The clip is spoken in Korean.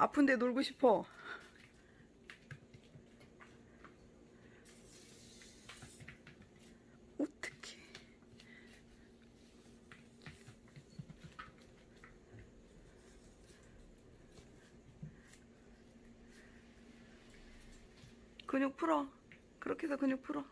아픈데 놀고 싶어. 어떡해. 근육 풀어. 그렇게 해서 근육 풀어.